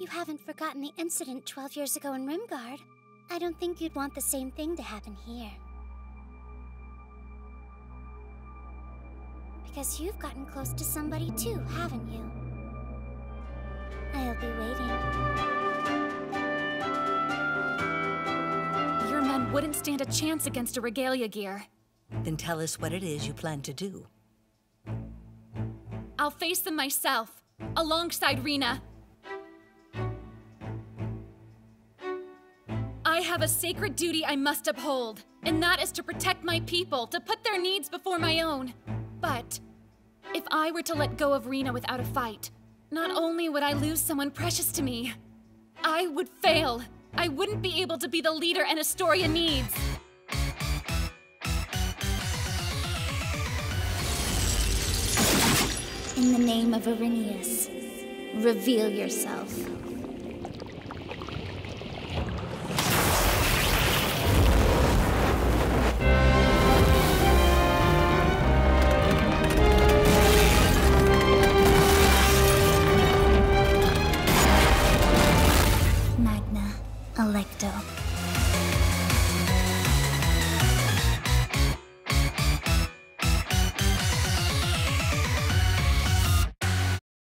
You haven't forgotten the incident 12 years ago in Rimgarde. I don't think you'd want the same thing to happen here. Because you've gotten close to somebody too, haven't you? I'll be waiting. Your men wouldn't stand a chance against a regalia gear. Then tell us what it is you plan to do. I'll face them myself, alongside Rena. I have a sacred duty I must uphold, and that is to protect my people, to put their needs before my own. But if I were to let go of Rena without a fight, not only would I lose someone precious to me, I would fail. I wouldn't be able to be the leader Enastoria needs. In the name of Arrhenius, reveal yourself. Electo.